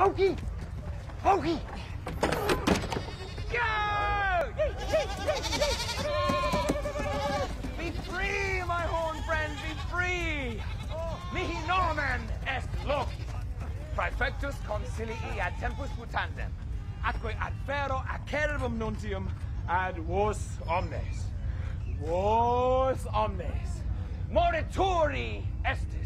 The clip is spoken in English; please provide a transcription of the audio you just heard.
Bogey! Bogey! Go! Be free, my horn friend, be free! Mihi nomen est Loki. Praefectus consilii ad tempus mutandem, atque ad ferro acerbum nuntium ad vos omnes. Vos omnes. Morituri estis.